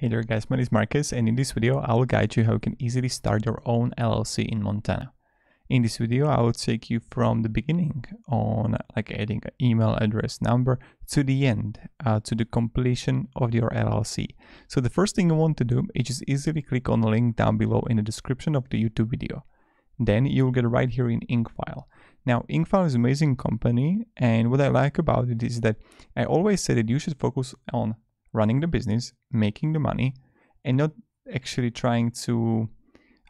Hey there guys, my name is Marcus and in this video I will guide you how you can easily start your own LLC in Montana. In this video I will take you from the beginning on like adding an email address number to the end, uh, to the completion of your LLC. So the first thing you want to do is just easily click on the link down below in the description of the YouTube video. Then you'll get right here in Incfile. Now, Incfile is an amazing company, and what I like about it is that I always say that you should focus on running the business, making the money, and not actually trying to,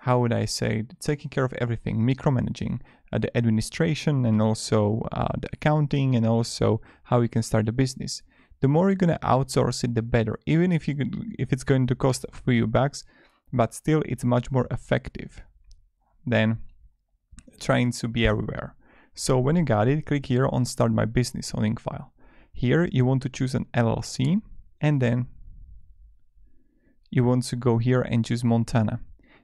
how would I say, taking care of everything, micromanaging uh, the administration and also uh, the accounting and also how you can start the business. The more you're gonna outsource it, the better. Even if you could, if it's going to cost a few bucks, but still it's much more effective than trying to be everywhere. So when you got it, click here on Start My Business on Incfile. Here you want to choose an LLC and then you want to go here and choose Montana.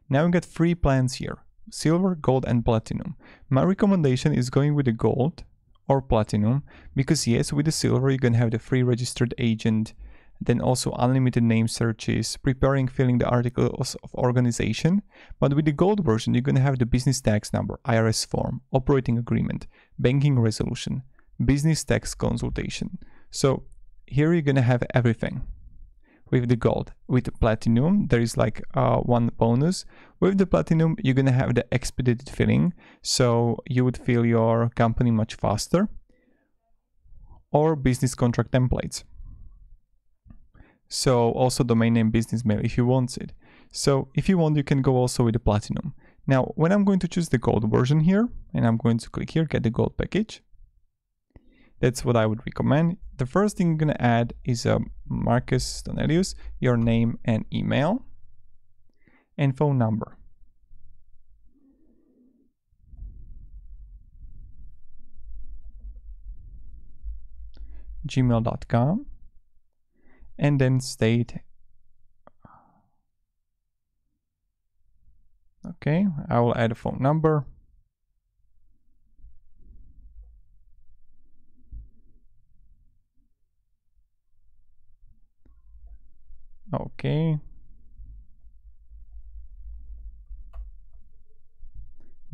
Now you get three plans here, silver, gold and platinum. My recommendation is going with the gold or platinum because yes, with the silver you're gonna have the free registered agent, then also unlimited name searches, preparing filling the articles of organization. But with the gold version, you're gonna have the business tax number, IRS form, operating agreement, banking resolution, business tax consultation. So here you're gonna have everything. With the gold. With the platinum there is like uh, one bonus. With the platinum you're gonna have the expedited filling. So you would fill your company much faster. Or business contract templates. So also domain name business mail if you want it. So if you want you can go also with the platinum. Now when i'm going to choose the gold version here and i'm going to click here get the gold package that's what I would recommend. The first thing you're gonna add is a um, Marcus Donelius, your name and email, and phone number. gmail.com and then state okay I will add a phone number Okay.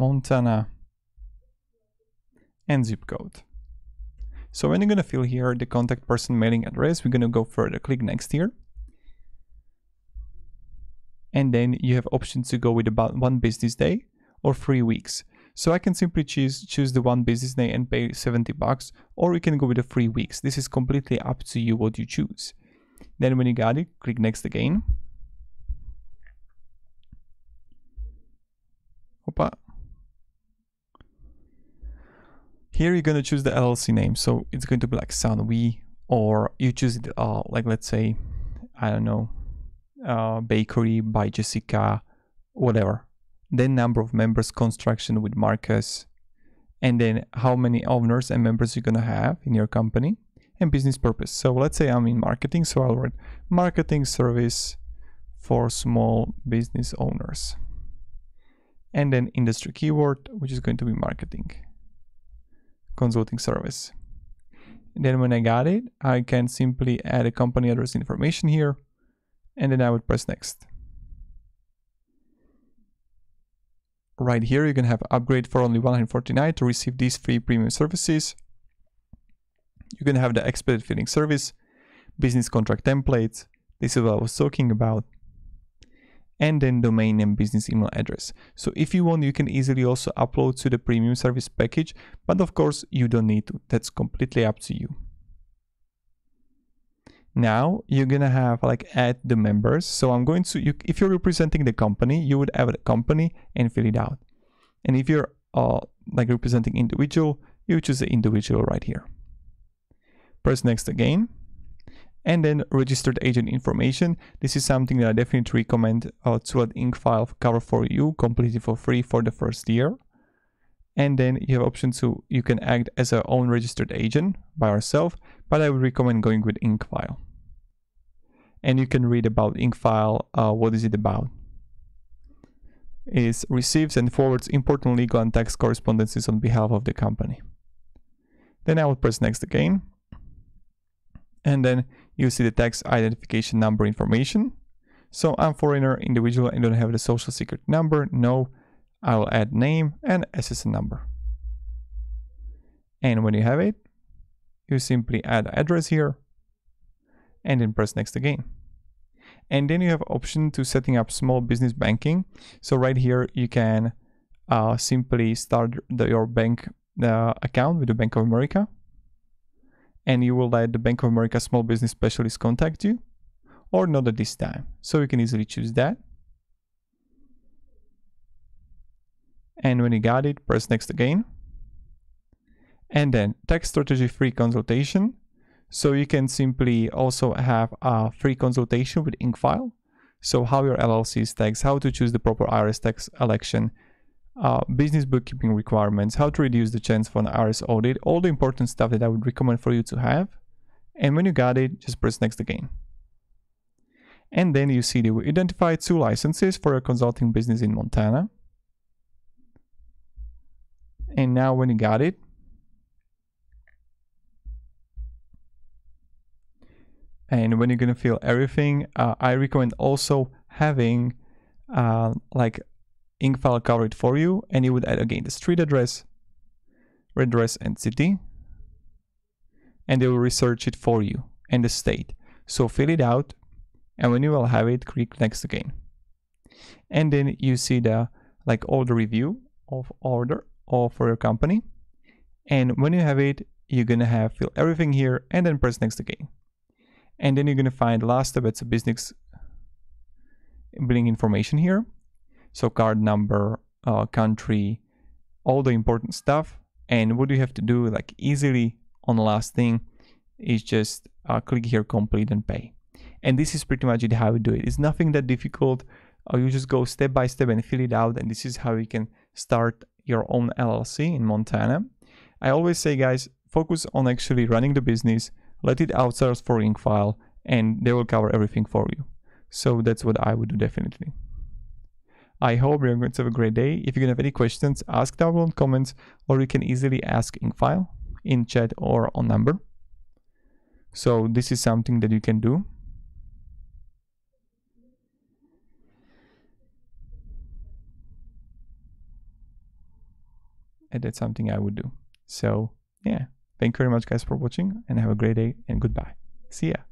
Montana and zip code. So when you're gonna fill here the contact person mailing address, we're gonna go further, click next here. And then you have options to go with about one business day or three weeks. So I can simply choose choose the one business day and pay 70 bucks, or we can go with the three weeks. This is completely up to you what you choose. Then when you got it, click next again. Opa. Here you're going to choose the LLC name. So it's going to be like Sanwi or you choose it uh, like let's say, I don't know, uh, bakery by Jessica, whatever. Then number of members construction with Marcus and then how many owners and members you're going to have in your company and business purpose. So let's say I'm in marketing, so I'll write marketing service for small business owners. And then industry keyword, which is going to be marketing, consulting service. Then when I got it, I can simply add a company address information here, and then I would press next. Right here, you can have upgrade for only 149 to receive these free premium services. You can have the expedited filling service, business contract templates. This is what I was talking about. And then domain and business email address. So if you want, you can easily also upload to the premium service package, but of course you don't need to. That's completely up to you. Now you're gonna have like add the members. So I'm going to, you, if you're representing the company, you would add a company and fill it out. And if you're uh, like representing individual, you choose the individual right here press next again and then registered agent information. This is something that I definitely recommend uh, to let Incfile cover for you completely for free for the first year. And then you have options to you can act as a own registered agent by yourself, but I would recommend going with Incfile. And you can read about Incfile. Uh, what is it about? It receives and forwards important legal and tax correspondences on behalf of the company. Then I will press next again and then you see the tax identification number information. So I'm foreigner, individual, and don't have the social secret number. No, I will add name and SSN number. And when you have it, you simply add address here and then press next again. And then you have option to setting up small business banking. So right here, you can uh, simply start the, your bank uh, account with the Bank of America. And you will let the Bank of America small business specialist contact you or not at this time. So you can easily choose that. And when you got it, press next again. And then tax strategy free consultation. So you can simply also have a free consultation with Incfile. So how your LLC is taxed, how to choose the proper IRS tax election, uh, business bookkeeping requirements, how to reduce the chance for an IRS audit, all the important stuff that I would recommend for you to have. And when you got it, just press next again. And then you see that we identified two licenses for a consulting business in Montana. And now when you got it, and when you're gonna fill everything, uh, I recommend also having uh, like Incfile cover it for you, and you would add again the street address, address and city, and they will research it for you and the state. So fill it out, and when you will have it, click next again. And then you see the like order review of order or for your company. And when you have it, you're gonna have fill everything here and then press next again. And then you're gonna find last step, it's a business billing information here. So card number, uh, country, all the important stuff. And what you have to do like easily on the last thing is just uh, click here, complete and pay. And this is pretty much it how you do it. It's nothing that difficult. Uh, you just go step by step and fill it out. And this is how you can start your own LLC in Montana. I always say, guys, focus on actually running the business, let it outsource for Incfile, and they will cover everything for you. So that's what I would do definitely. I hope you're going to have a great day. If you have any questions, ask down below in comments, or you can easily ask Incfile, in chat or on number. So this is something that you can do. and that's something I would do. So yeah, thank you very much guys for watching and have a great day and goodbye. See ya.